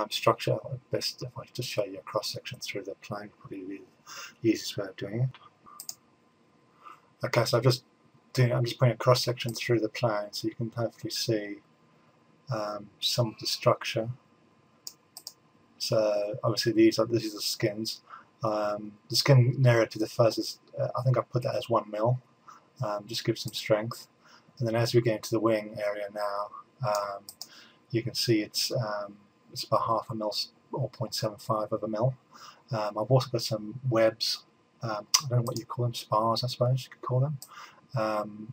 um, structure. Best if I just show you a cross section through the plane, probably be the easiest way of doing it. Okay, so I'm just doing. I'm just putting a cross section through the plane, so you can hopefully see um, some of the structure. So obviously these are these are the skins. Um, the skin nearer to the fuzz is, uh, I think I put that as one mil, um, just give some strength. And then as we get into the wing area now, um, you can see it's um, it's about half a mil or 0.75 of a mil. Um, I've also got some webs, um, I don't know what you call them, spars I suppose you could call them. Um,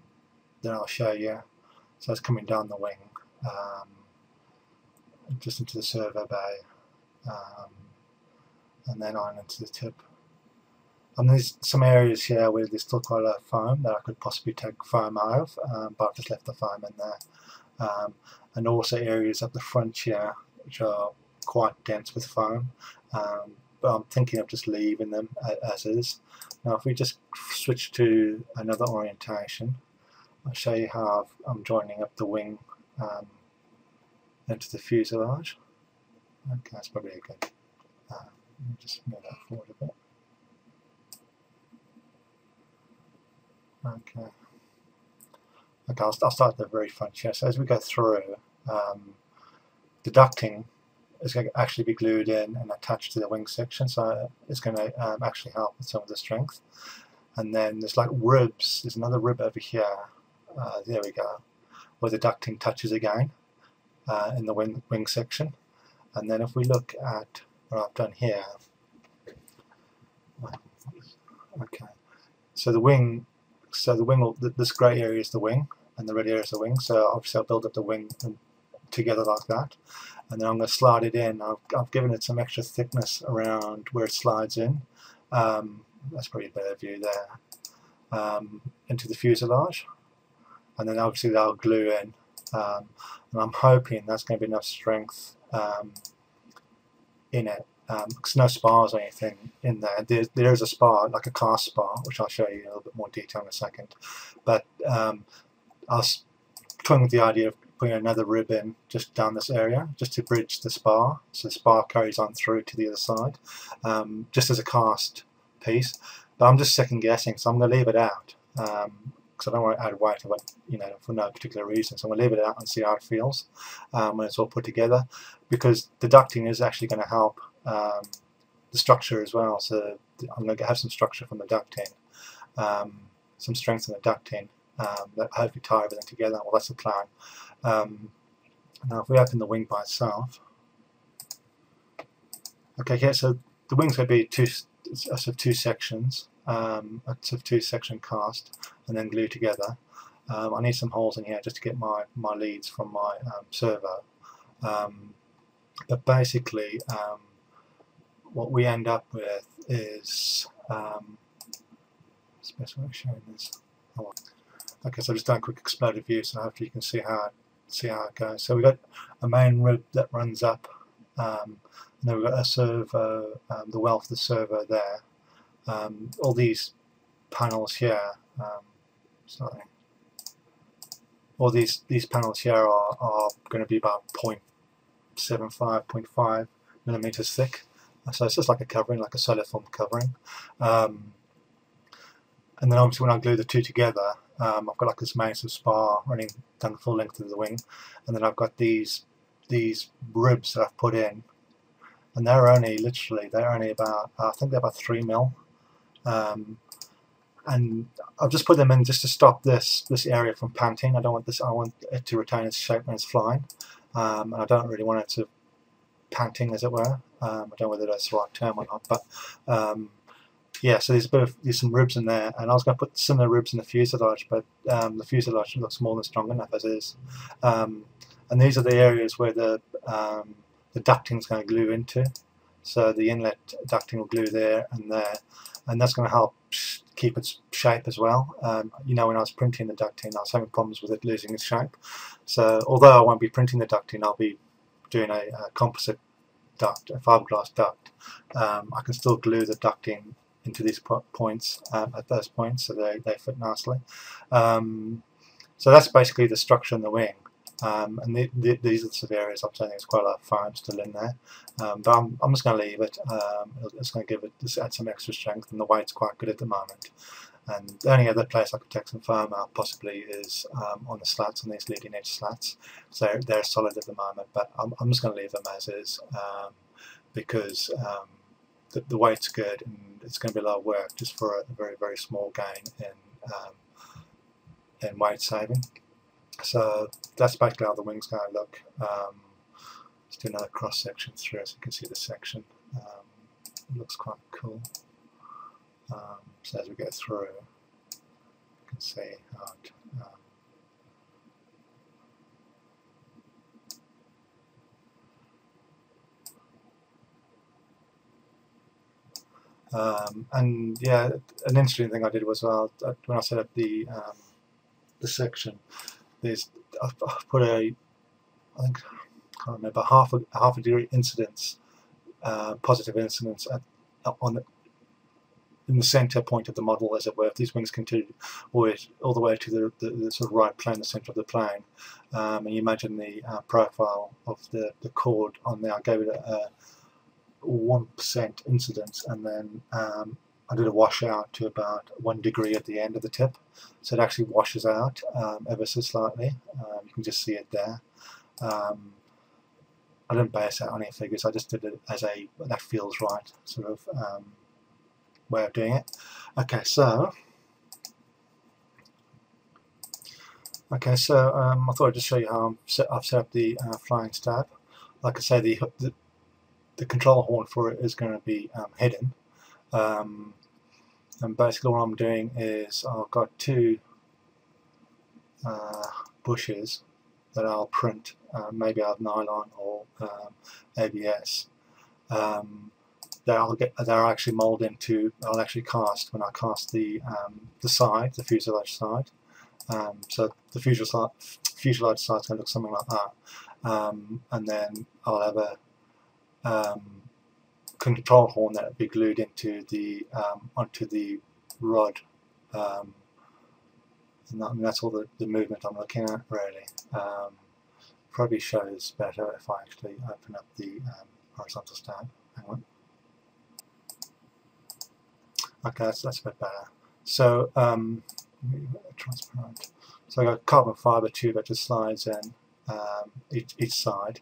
then I'll show you. So it's coming down the wing, um, just into the servo bay, um, and then on into the tip. And there's some areas here where there's still quite a lot of foam that I could possibly take foam out of, um, but I've just left the foam in there. And also areas at the front here which are quite dense with foam. Um, but I'm thinking of just leaving them as is. Now if we just switch to another orientation, I'll show you how I'm joining up the wing um, into the fuselage. Okay, that's probably a good. Uh, just move that forward a bit. Okay. Okay, I'll, I'll start at the very front here. So as we go through, um, the ducting is going to actually be glued in and attached to the wing section, so it's going to um, actually help with some of the strength. And then there's like ribs, there's another rib over here, uh, there we go, where the ducting touches again uh, in the wing, wing section. And then if we look at what I've done here, okay, so the wing, so the wing, will, this grey area is the wing, and the red area is the wing, so obviously I'll build up the wing together like that and then I'm going to slide it in. I've, I've given it some extra thickness around where it slides in. Um, that's probably a better view there. Um, into the fuselage and then obviously they'll glue in um, and I'm hoping that's going to be enough strength um, in it because um, no spars or anything in there. there. There is a spar, like a cast spar, which I'll show you in a little bit more detail in a second. But um, I was toying with the idea of putting another rib in just down this area just to bridge the spar. So the spar carries on through to the other side um, just as a cast piece. But I'm just second guessing so I'm going to leave it out because um, I don't want to add weight but you know for no particular reason. So I'm going to leave it out and see how it feels um, when it's all put together because the ducting is actually going to help um, the structure as well. So I'm going to have some structure from the ducting um, some strength in the ducting um, that hopefully tie everything together. Well, that's the plan. Um, now, if we open the wing by itself, okay, here, so the wing's going to be two, sort of two sections, um, a sort of two section cast, and then glued together. Um, I need some holes in here just to get my, my leads from my um, servo. Um, but basically, um, what we end up with is, um, best way showing this. Okay, so I've just done a quick exploded view so hopefully you can see how it, see how it goes. So we've got a main rib that runs up, um, and then we've got a servo, um, the well for the servo there. Um, all these panels here, um, sorry, all these these panels here are, are going to be about 0.75, 0.5 millimeters thick. So it's just like a covering, like a solar covering. Um, and then obviously when I glue the two together, um, I've got like this massive spar running down the full length of the wing and then I've got these these ribs that I've put in and they're only literally they're only about I think they're about 3 mil. Um, and I've just put them in just to stop this this area from panting. I don't want this I want it to retain its shape when it's flying. Um, and I don't really want it to panting as it were. Um, I don't know whether that's the right term or not but um, yeah, so there's a bit of there's some ribs in there, and I was going to put similar ribs in the fuselage, but um, the fuselage looks more than strong enough as is. Um, and these are the areas where the um, the ducting is going to glue into. So the inlet ducting will glue there and there, and that's going to help keep its shape as well. Um, you know, when I was printing the ducting, I was having problems with it losing its shape. So although I won't be printing the ducting, I'll be doing a, a composite duct, a fiberglass duct. Um, I can still glue the ducting into these points um, at those points so they, they fit nicely. Um, so that's basically the structure in the wing. Um, and the, the, these are the sort of areas I'm saying there's quite a lot of foam still in there. Um, but I'm, I'm just going to leave it. Um, it's going to give it just add some extra strength, and the weight's quite good at the moment. And the only other place I could take some foam out possibly is um, on the slats, on these leading edge slats. So they're solid at the moment, but I'm, I'm just going to leave them as is um, because um, the, the weight's good and it's going to be a lot of work just for a very, very small gain in, um, in weight saving. So that's basically how the wing's going to look. Um, let's do another cross section through so you can see the section. Um, looks quite cool. Um, so as we go through, you can see how it, um, Um, and yeah, an interesting thing I did was when I set up the um, the section, there's I've put a I think I can't remember half a half a degree incidence, uh, positive incidence at, on the in the center point of the model, as it were. If these wings continue all, all the way to the, the, the, sort of right plane, the center of the plane, um, and you imagine the uh, profile of the, the chord on there, I gave it a, 1% incidence, and then um, I did a washout to about one degree at the end of the tip. So it actually washes out um, ever so slightly. Um, you can just see it there. Um, I didn't base it on any figures. I just did it as a that feels right sort of um, way of doing it. Okay so okay so um, I thought I'd just show you how i set, I've set up the uh, flying stab. Like I say the, the the control horn for it is going to be um, hidden. Um, and basically what I'm doing is I've got two uh, bushes that I'll print uh, maybe out of nylon or um, ABS um, that I'll get that are actually mold into I'll actually cast when I cast the um, the side the fuselage side. Um, so the fuselage fuselage side is going to look something like that. Um, and then I'll have a um, control horn that would be glued into the um, onto the rod. Um, and, that, and, that's all the, the movement I'm looking at really. Um, probably shows better if I actually open up the um, horizontal stab okay that's, that's a bit better. So um, transparent. So I got carbon fiber tube that just slides in each, each side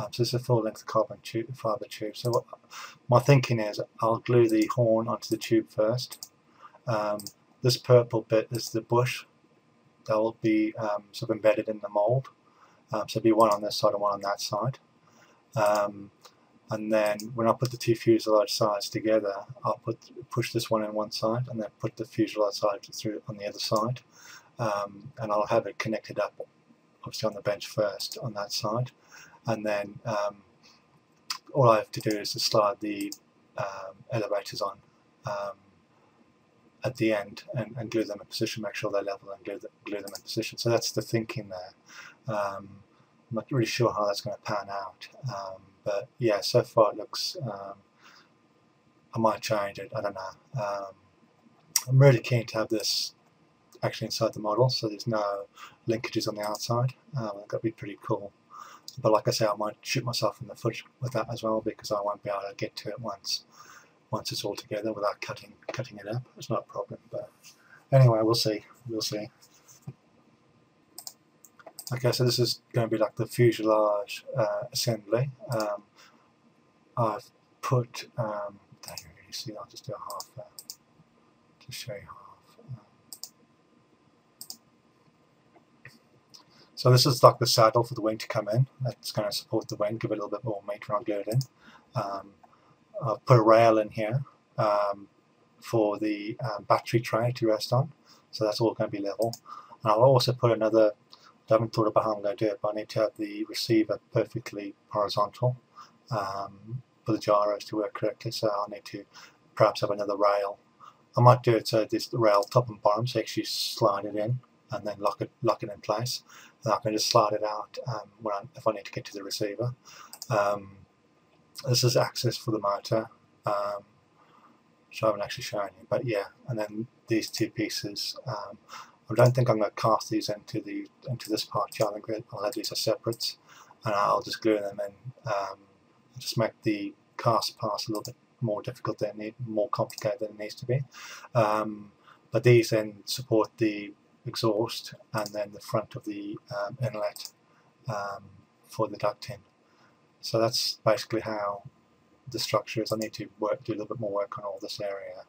um, so it's a full length carbon tube, fiber tube. So what, my thinking is I'll glue the horn onto the tube first. Um, this purple bit is the bush that will be um, sort of embedded in the mold. Um, so there'll be one on this side and one on that side. Um, and then when I put the two fuselage sides together, I'll put push this one in one side and then put the fuselage side through on the other side. Um, and I'll have it connected up obviously on the bench first on that side and then um, all I have to do is to slide the um, elevators on um, at the end and, and, glue them in position, make sure they're level and glue, the, glue them in position. So that's the thinking there. Um, I'm not really sure how that's going to pan out, um, but yeah, so far it looks, I might change it, I don't know. I'm really keen to have this actually inside the model, so there's no linkages on the outside. Um, that'd be pretty cool. But like I say, I might shoot myself in the foot with that as well because I won't be able to get to it once once it's all together without cutting cutting it up. It's not a problem. But anyway, we'll see. We'll see. Okay, so this is going to be like the fuselage uh, assembly. Um, I've put, um, really see, I'll just do a half there to show you So this is like the saddle for the wing to come in. That's going to support the wing, give it a little bit more weight it in. Um, I've put a rail in here um, for the um, battery tray to rest on. So that's all going to be level. And I'll also put another, I haven't thought about how I'm going to do it, but I need to have the receiver perfectly horizontal um, for the gyros to work correctly. So I'll need to perhaps have another rail. I might do it so this the rail top and bottom so actually slide it in and then lock it lock it in place. And I can just slide it out um, when I, if I need to get to the receiver. Um, this is access for the motor, um, which I haven't actually shown you, but yeah. And then these two pieces, um, I don't think I'm going to cast these into the into this part here. I think I'll have these as separates, and I'll just glue them in. Um, just make the cast pass a little bit more difficult than it, more complicated than it needs to be. Um, but these then support the exhaust and then the front of the um, inlet um, for the ducting. So that's basically how the structure is. I need to work, do a little bit more work on all this area,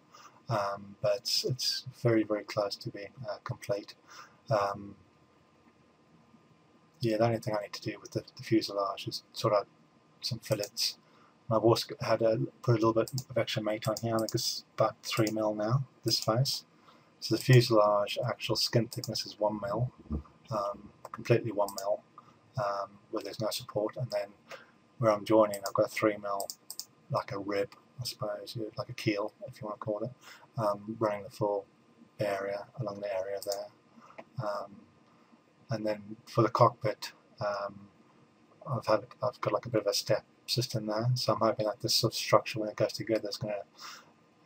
um, but it's, very, very close to being uh, complete. Um, yeah, the only thing I need to do with the, the fuselage is sort out some fillets. I've also had a put a little bit of extra mate on here. I think it's about three mil now. This face. So the fuselage actual skin thickness is one mil, um, completely one mil, um, where there's no support, and then where I'm joining, I've got a three mil, like a rib, I suppose, like a keel, if you want to call it, um, running the full area along the area there. Um, and then for the cockpit, um, I've had I've got like a bit of a step system there, so I'm hoping that this sort of structure when it goes together is going to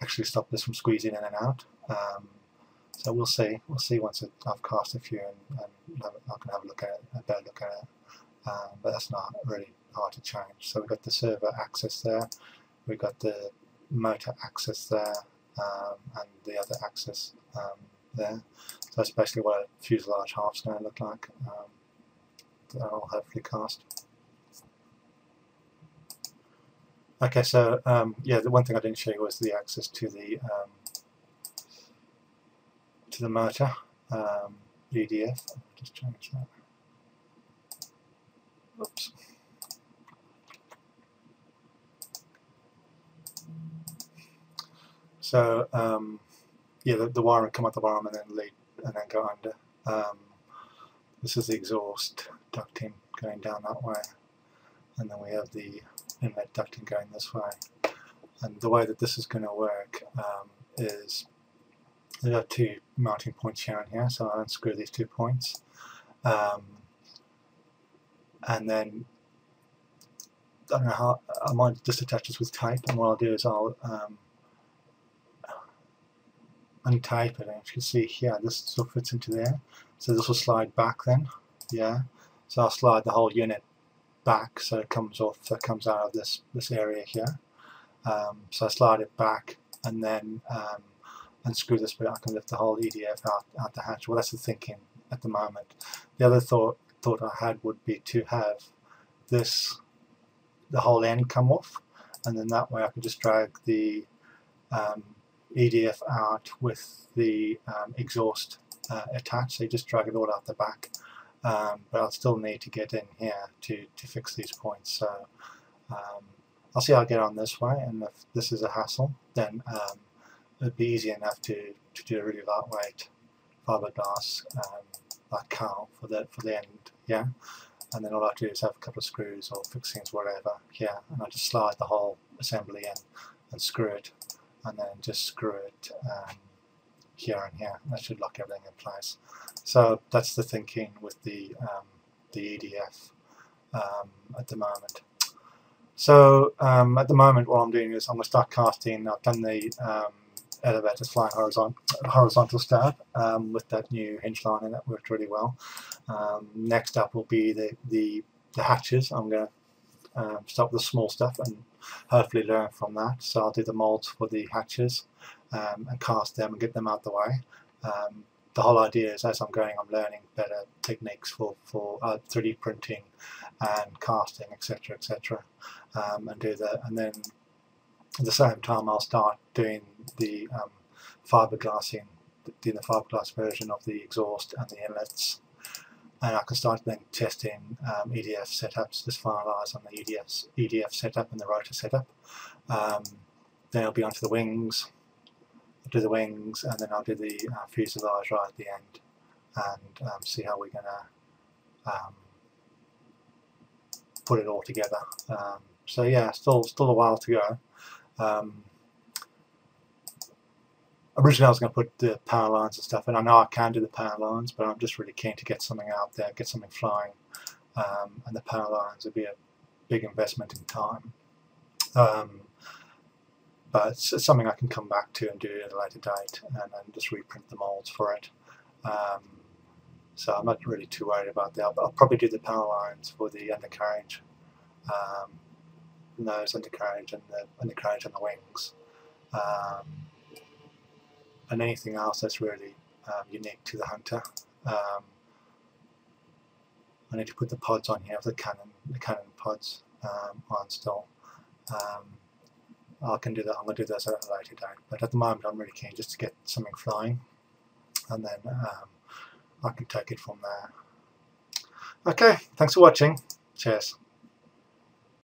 actually stop this from squeezing in and out. Um, so we'll see. We'll see once I've cast a few and, and I can have a look at it, a better look at it. Um, but that's not really hard to change. So we've got the servo access there, we've got the motor access there, um, and the other access um, there. So that's basically what a fuselage half is going to look like. Um, that I'll hopefully cast. Okay, so um, yeah, the one thing I didn't show you was the access to the um, to the motor um. I'll just change that. Oops. So um, yeah, the, the wiring come out the bottom and then lead and then go under. Um, this is the exhaust ducting going down that way, and then we have the inlet ducting going this way. And the way that this is going to work um, is there are two mounting points here and here, so I'll unscrew these two points. Um, and then I don't know how I might just attach this with tape and what I'll do is I'll um, untape it and you can see here this still fits into there. So this will slide back then yeah. So I'll slide the whole unit back so it comes off so it comes out of this this area here. Um, so I slide it back and then um, unscrew this bit I can lift the whole EDF out, out the hatch. Well that's the thinking at the moment. The other thought thought I had would be to have this the whole end come off and then that way I could just drag the um, EDF out with the um, exhaust uh, attached. So you just drag it all out the back. Um, but I'll still need to get in here to, to fix these points. So um, I'll see how I get on this way and if this is a hassle then um, it'd be easy enough to, to do a really lightweight fiberglass um, like cowl for the, for the end yeah. And then all I do is have a couple of screws or fixings whatever here and I just slide the whole assembly in and screw it and then just screw it um, here and here. That should lock everything in place. So that's the thinking with the um, the EDF um, at the moment. So um, at the moment what I'm doing is I'm going to start casting. I've done the elevators flying horizontal, horizontal stab um, with that new hinge line and that worked really well. Um, next up will be the, the, the hatches. I'm going to um, start with the small stuff and hopefully learn from that. So I'll do the molds for the hatches um, and cast them and get them out the way. Um, the whole idea is as I'm going I'm learning better techniques for, for uh, 3D printing and casting etc etc um, and do that and then at the same time I'll start doing the um, fiberglassing, doing the fiberglass version of the exhaust and the inlets and I can start then testing um, EDF setups, just finalise on the EDF, EDF setup and the rotor setup. Um, then I'll be onto the wings, I'll do the wings and then I'll do the uh, fuselage right at the end and um, see how we're going to um, put it all together. Um, so yeah, still still a while to go. Um, originally I was going to put the panel lines and stuff and I know I can do the panel lines but I'm just really keen to get something out there, get something flying um, and the panel lines would be a big investment in time. Um, but it's, something I can come back to and do at a later date and, and just reprint the molds for it. Um, so I'm not really too worried about that. I'll, I'll probably do the panel lines for the undercarriage, um, nose undercarriage and the undercarriage and the wings. And anything else that's really um, unique to the Hunter. Um, I need to put the pods on here, the cannon, the cannon pods um, on still. Um, I can do that. I'm going to do this at a later date. But at the moment, I'm really keen just to get something flying, and then um, I can take it from there. Okay, thanks for watching. Cheers.